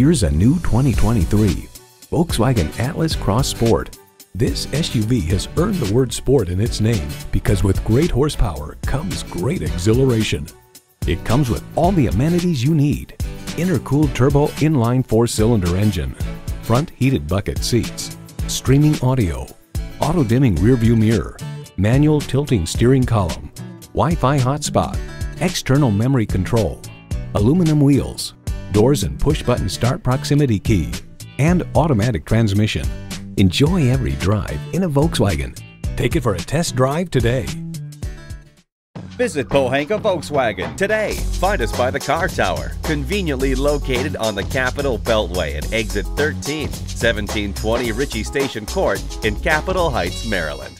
Here's a new 2023 Volkswagen Atlas Cross Sport. This SUV has earned the word sport in its name because with great horsepower comes great exhilaration. It comes with all the amenities you need. Intercooled turbo inline four-cylinder engine, front heated bucket seats, streaming audio, auto-dimming rearview mirror, manual tilting steering column, Wi-Fi hotspot, external memory control, aluminum wheels, doors and push-button start proximity key, and automatic transmission. Enjoy every drive in a Volkswagen. Take it for a test drive today. Visit Pohanka Volkswagen today. Find us by the car tower, conveniently located on the Capitol Beltway at exit 13, 1720 Ritchie Station Court in Capitol Heights, Maryland.